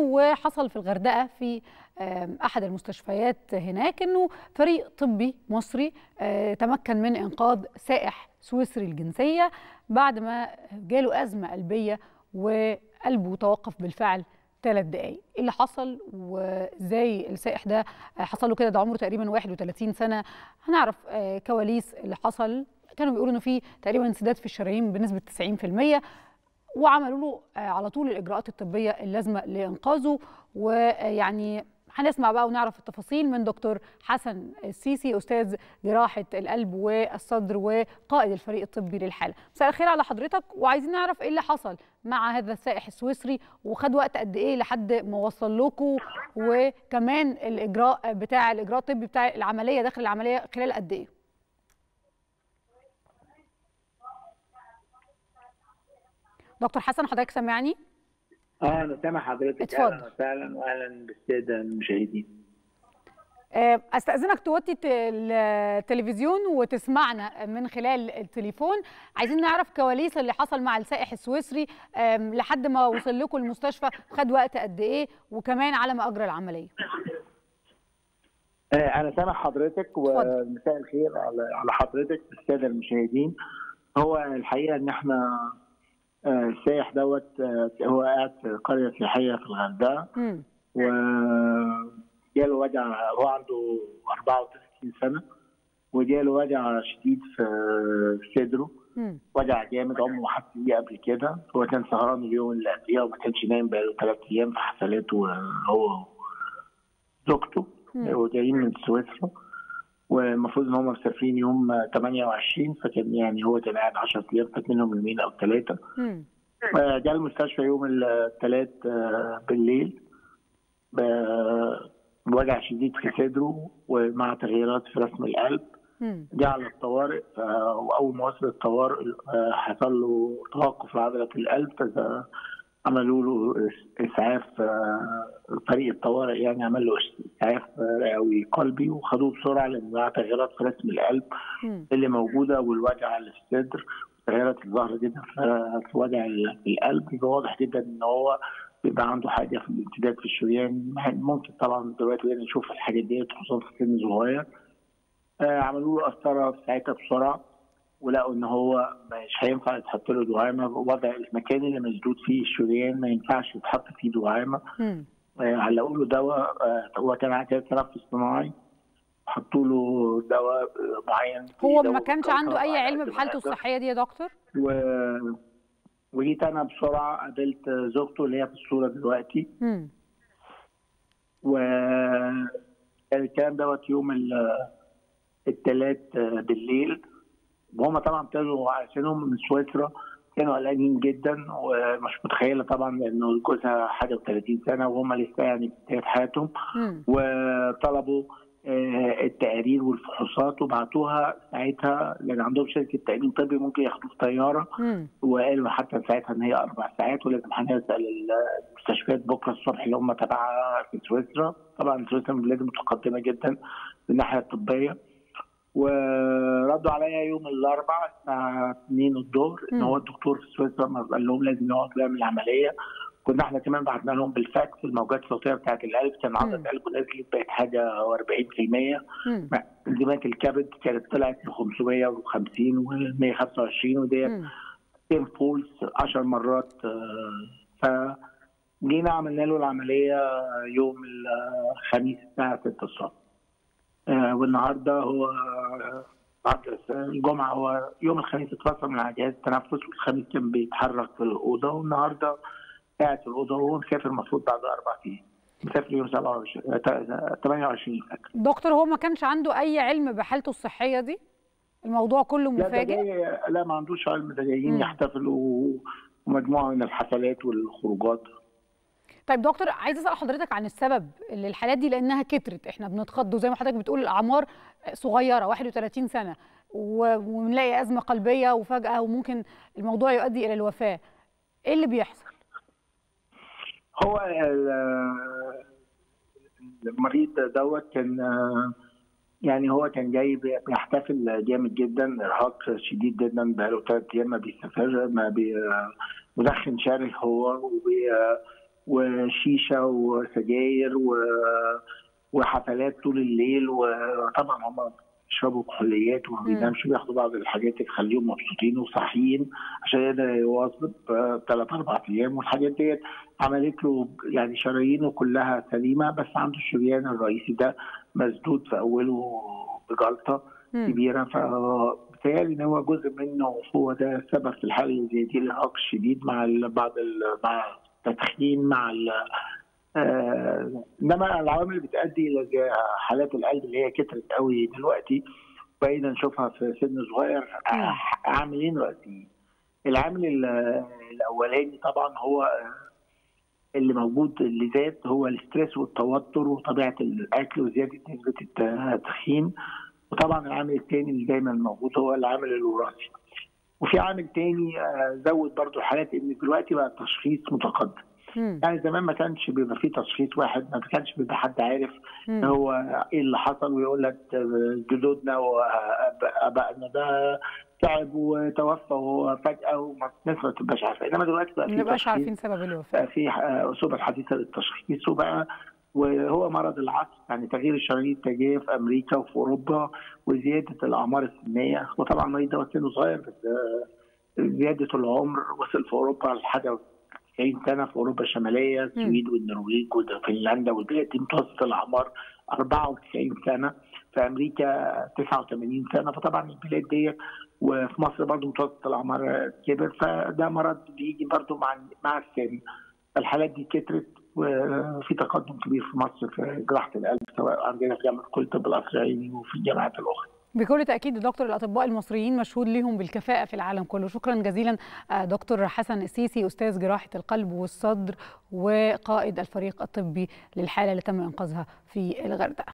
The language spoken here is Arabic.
وحصل في الغردقة في أحد المستشفيات هناك إنه فريق طبي مصري تمكن من إنقاذ سائح سويسري الجنسية بعد ما جاله أزمة قلبية وقلبه توقف بالفعل ثلاث دقائق إيه اللي حصل وإزاي السائح ده حصل له كده؟ ده عمره تقريبا 31 سنة. هنعرف كواليس اللي حصل. كانوا بيقولوا إنه في تقريبا انسداد في الشرايين بنسبة 90% وعملوا له على طول الإجراءات الطبية اللازمة لإنقاذه ويعني هنسمع بقى ونعرف التفاصيل من دكتور حسن السيسي أستاذ جراحة القلب والصدر وقائد الفريق الطبي للحالة. مساء الخير على حضرتك وعايزين نعرف إيه اللي حصل مع هذا السائح السويسري وخد وقت قد إيه لحد ما وصل لكم وكمان الإجراء بتاع الإجراء الطبي بتاع العملية داخل العملية خلال قد إيه؟ دكتور حسن حضرتك سامعني؟ آه أنا سامع حضرتك. اتفضل. أهلا وسهلا واهلا بالسادة المشاهدين. أستأذنك توطي التلفزيون وتسمعنا من خلال التليفون. عايزين نعرف كواليس اللي حصل مع السائح السويسري لحد ما وصل لكم المستشفى خد وقت قد إيه وكمان على ما أجرى العملية. آه أنا سامع حضرتك ومساء الخير على حضرتك الساده المشاهدين. هو الحقيقة إن إحنا آه السائح دوت آه هو قاعد في قرية سياحية في الغردقة. و جاله وجع هو عنده 34 سنة. وجاله وجع شديد في صدره. وجع جامد عمره ما حس بيه قبل كده. هو كان سهران اليوم اللي قبليها وما كانش نايم بقاله ثلاث أيام في حفلات وهو زوجته وجايين من سويسرا. والمفروض إن هم مسافرين يوم 28 فكان يعني هو كان قاعد 10 أيام فات منهم يومين أو ثلاثة جاء المستشفى يوم الثلاث بالليل. بوجع شديد في صدره ومع تغييرات في رسم القلب. جاء على الطوارئ وأول ما وصل الطوارئ حصل له توقف لعضله القلب عملوا له إسعاف فريق الطوارئ يعني عمل له إسعاف رئوي قلبي وخدوه بسرعة لأن مع تغييرات في رسم القلب اللي موجودة والوجع في الصدر تغيرات الظهر جدا في وجع القلب. يبقى واضح جدا إن هو بيبقى عنده حاجة في الامتداد في الشريان. ممكن طبعا دلوقتي نشوف الحاجات دي خصوصا في سن صغير. آه عملوا له قسطره في ساعتها بسرعة. ولقوا إن هو مش هينفع يتحط له دعامه وضع المكان اللي مسدود فيه الشريان ما ينفعش يتحط فيه دعامه آه علقوا له دواء آه هو كان عايز تنفس صناعي. حطوا له دواء معين. هو ما كانش عنده أي علم بحالته الصحية دي يا دكتور؟ و وجيت أنا بسرعة قابلت زوجته اللي هي في الصورة دلوقتي. و كان الكلام دوت يوم الثلاث بالليل. وهم طبعا ابتدوا عشانهم من سويسرا كانوا قلقانين جدا ومش متخيلة طبعا لأنه جوزها حاجة و30 سنة وهم لسه يعني في بداية حياتهم. وطلبوا التقارير والفحوصات وبعتوها ساعتها لأن عندهم شركة تامين طبي ممكن ياخدوه في طيارة. وقالوا حتى ساعتها إن هي أربع ساعات ولازم هنسأل المستشفيات بكرة الصبح اللي هم تبعها في سويسرا. طبعا سويسرا من البلاد المتقدمه جدا من الناحية الطبية. وردوا عليا يوم الأربعاء الساعة 2 الظهر إن هو الدكتور في سويسرا قال لهم لازم يقعد يعمل العملية. كنا إحنا كمان بعتنا لهم بالفاكس الموجات الصوتية بتاعت القلب كان عضله قلبه نزلت بقت حاجة و40% انزيمات الكبد كانت طلعت ل 550 و 125 وديت 10 folds 10 مرات ف جينا عملنا له العملية يوم الخميس الساعة 6 الصبح. والنهاردة هو الجمعة هو يوم الخميس اتفصل من على جهاز التنفس والخميس كان بيتحرك في الأوضة والنهاردة قاعد في الأوضة وهو مسافر المفروض بعد أربع أيام. مسافر يوم 27 28 فاكر دكتور هو ما كانش عنده أي علم بحالته الصحية دي؟ الموضوع كله مفاجئ؟ لا, لا ما عندوش علم ده جايين يحتفلوا ومجموعة من الحفلات والخروجات. طيب دكتور عايز أسأل حضرتك عن السبب اللي الحالات دي لأنها كترت. إحنا بنتخض وزي ما حضرتك بتقول الأعمار صغيرة 31 سنة ونلاقي أزمة قلبية وفجأة وممكن الموضوع يؤدي إلى الوفاة. إيه اللي بيحصل؟ هو المريض دوت كان يعني هو كان جاي بيحتفل جامد جدا إرهاق شديد جدا بقاله ثلاث أيام ما بيسافر ما بي مدخن شره هو وبي وشيشة وسجاير و وحفلات طول الليل وطبعا هم بيشربوا كحوليات وما بينامش بياخدوا بعض الحاجات اللي تخليهم مبسوطين وصاحيين عشان يقدر يواظب ثلاث أربع أيام والحاجات ديت. عملت له يعني شرايينه كلها سليمة بس عنده الشريان الرئيسي ده مسدود في أوله بجلطة كبيرة. فبالتالي إن هو جزء منه هو ده السبب في الحالة زي دي الارهاق الشديد مع بعض مع التدخين مع آه إنما العوامل اللي بتؤدي إلى حالات القلب اللي هي كترت قوي دلوقتي بقينا نشوفها في سن صغير عاملين رئيسيين العامل الأولاني طبعا هو اللي موجود اللي زاد هو الاسترس والتوتر وطبيعة الأكل وزيادة نسبة التدخين. وطبعا العامل الثاني اللي دايما موجود هو العامل الوراثي. وفي عامل ثاني زود برضو الحالات إن دلوقتي بقى التشخيص متقدم. يعني زمان ما كانش بيبقى فيه تشخيص واحد ما كانش بيبقى حد عارف مم. هو إيه اللي حصل ويقول لك جدودنا وابائنا ده تعب وتوفى فجأة والناس ما تبقاش عارفة. إنما دلوقتي بقى ما في نبقاش تشخيص عارفين سبب الوفاة. في أسلوب حديثه للتشخيص وبقى وهو مرض العصر يعني تغيير الشرايين التاجيه في أمريكا وفي أوروبا وزيادة الأعمار السنيه وطبعا المريض ده سنه صغير بس آه، زيادة العمر. وصل في أوروبا لحاجه 90 سنة في أوروبا الشمالية السويد والنرويج وفنلندا والبلاد دي متوسط الاعمار 94 سنة. في أمريكا 89 سنة. فطبعا البلاد دي وفي مصر برضو متوسط الأعمار كبر. فده مرض بيجي برضو مع مع السن. الحالات دي كترت. وفي تقدم كبير في مصر في جراحة القلب سواء عندنا في جامعة كل طب القصر العيني وفي الجامعات الأخرى. بكل تأكيد دكتور الأطباء المصريين مشهود لهم بالكفاءة في العالم كله. شكرا جزيلا آه، دكتور حسن السيسي أستاذ جراحة القلب والصدر وقائد الفريق الطبي للحالة اللي تم إنقاذها في الغردقة.